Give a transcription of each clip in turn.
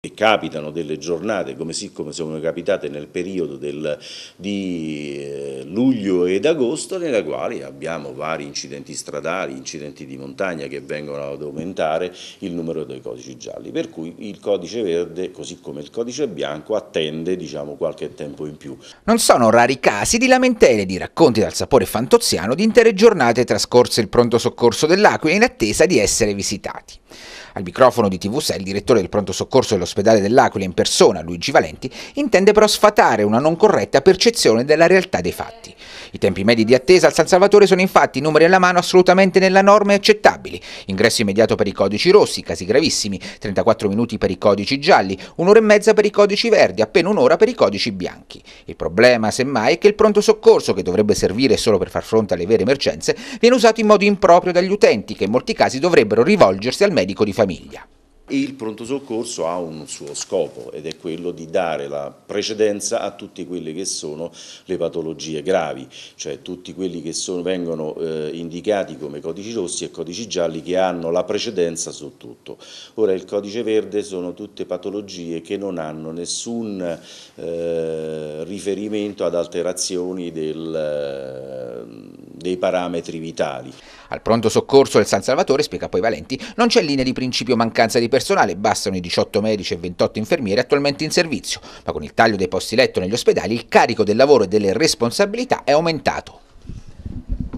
E capitano delle giornate come sì come sono capitate nel periodo del, di eh, luglio ed agosto nelle quali abbiamo vari incidenti stradali, incidenti di montagna che vengono ad aumentare il numero dei codici gialli, per cui il codice verde così come il codice bianco attende diciamo, qualche tempo in più. Non sono rari casi di lamentele di racconti dal sapore fantoziano di intere giornate trascorse il pronto soccorso dell'Aquila in attesa di essere visitati. Al microfono di TV6 il direttore del pronto soccorso dell'ospedale dell'Aquila in persona, Luigi Valenti, intende però sfatare una non corretta percezione della realtà dei fatti. I tempi medi di attesa al San Salvatore sono infatti numeri alla mano assolutamente nella norma e accettabili. Ingresso immediato per i codici rossi, casi gravissimi, 34 minuti per i codici gialli, un'ora e mezza per i codici verdi, appena un'ora per i codici bianchi. Il problema, semmai, è che il pronto soccorso, che dovrebbe servire solo per far fronte alle vere emergenze, viene usato in modo improprio dagli utenti, che in molti casi dovrebbero rivolgersi al medico di famiglia. Il pronto soccorso ha un suo scopo ed è quello di dare la precedenza a tutte quelle che sono le patologie gravi, cioè tutti quelli che sono, vengono eh, indicati come codici rossi e codici gialli che hanno la precedenza su tutto. Ora il codice verde sono tutte patologie che non hanno nessun eh, riferimento ad alterazioni del, eh, dei parametri vitali. Al pronto soccorso del San Salvatore, spiega poi Valenti, non c'è linea di principio mancanza di personale, bastano i 18 medici e 28 infermieri attualmente in servizio, ma con il taglio dei posti letto negli ospedali il carico del lavoro e delle responsabilità è aumentato.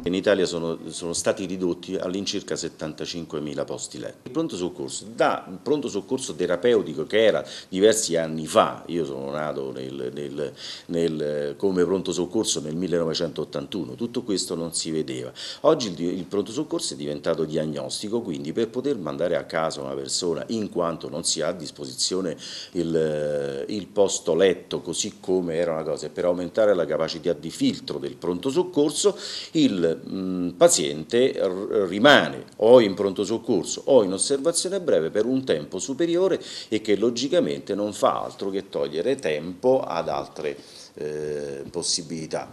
In Italia sono, sono stati ridotti all'incirca 75.000 posti letto. Il pronto soccorso, da pronto soccorso terapeutico che era diversi anni fa, io sono nato nel, nel, nel, come pronto soccorso nel 1981, tutto questo non si vedeva. Oggi il, il pronto soccorso è diventato diagnostico, quindi per poter mandare a casa una persona in quanto non si ha a disposizione il, il posto letto così come era una cosa, per aumentare la capacità di filtro del pronto soccorso, mh, paziente rimane o in pronto soccorso o in osservazione breve per un tempo superiore e che logicamente non fa altro che togliere tempo ad altre eh, possibilità.